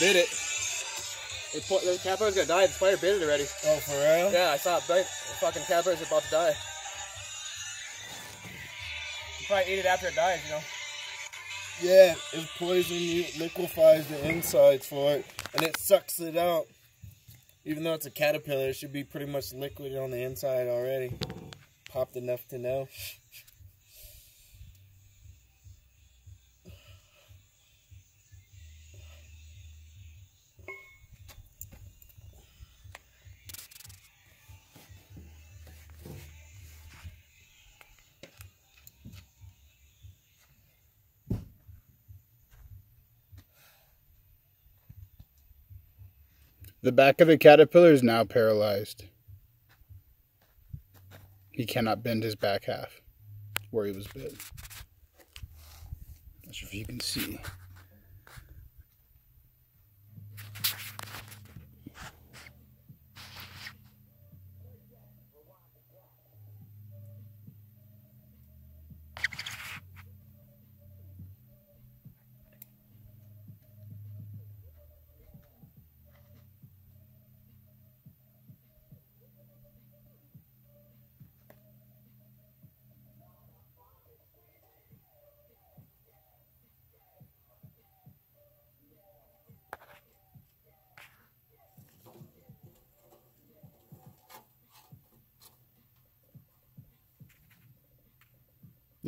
bit it. It the caterpillar's gonna die. The spider bit it already. Oh, for real? Yeah, I saw it bite. The fucking caterpillar's about to die. You probably ate it after it dies, you know. Yeah, it's poison. It liquefies the insides for it, and it sucks it out. Even though it's a caterpillar, it should be pretty much liquid on the inside already. Popped enough to know. The back of the caterpillar is now paralyzed. He cannot bend his back half where he was bit. Not sure if you can see.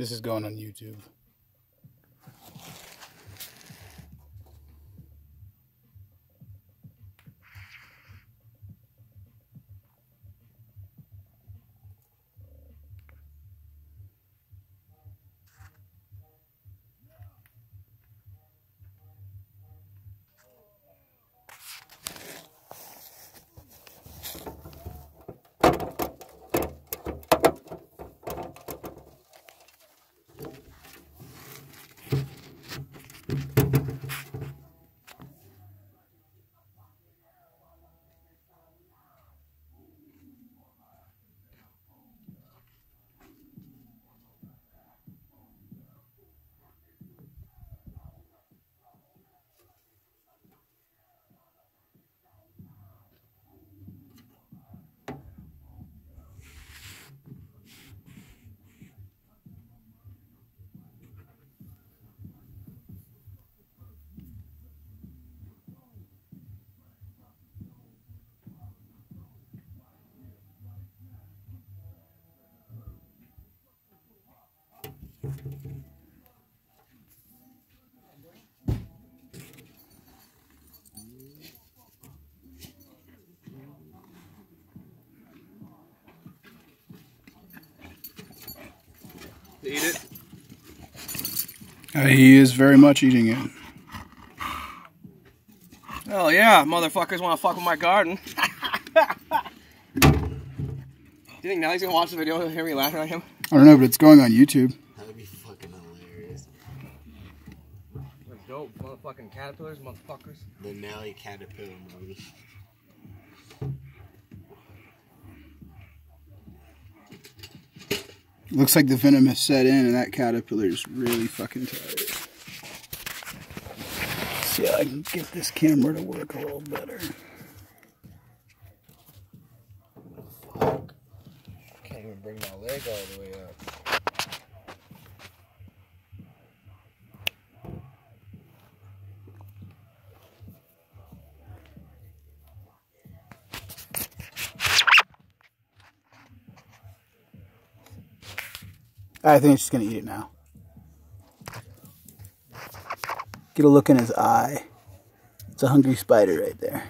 This is going on YouTube. Eat it. Uh, he is very much eating it. Hell yeah, motherfuckers want to fuck with my garden. Do you think Nellie's gonna watch the video and hear me laughing at him? I don't know, but it's going on YouTube. That would be fucking hilarious. Like dope, motherfucking caterpillars, motherfuckers. The Nelly caterpillar movie. Looks like the venom has set in and that caterpillar is really fucking tired. See how I can get this camera to work a little better. Fuck. Can't even bring my leg all the way up. I think it's just gonna eat it now. Get a look in his eye. It's a hungry spider right there.